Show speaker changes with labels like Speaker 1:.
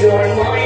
Speaker 1: your mind.